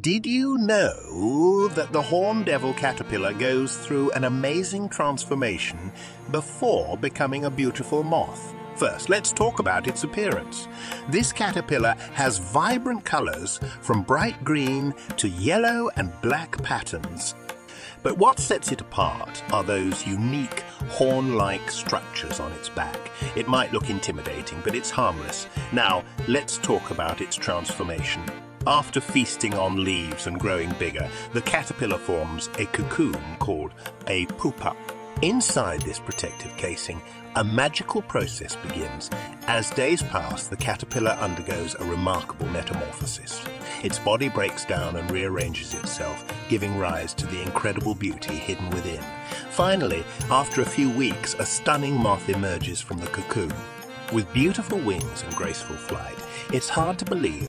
Did you know that the horned devil caterpillar goes through an amazing transformation before becoming a beautiful moth? First, let's talk about its appearance. This caterpillar has vibrant colours from bright green to yellow and black patterns. But what sets it apart are those unique horn-like structures on its back. It might look intimidating, but it's harmless. Now, let's talk about its transformation. After feasting on leaves and growing bigger, the caterpillar forms a cocoon called a pupa. Inside this protective casing, a magical process begins. As days pass, the caterpillar undergoes a remarkable metamorphosis. Its body breaks down and rearranges itself, giving rise to the incredible beauty hidden within. Finally, after a few weeks, a stunning moth emerges from the cocoon. With beautiful wings and graceful flight, it's hard to believe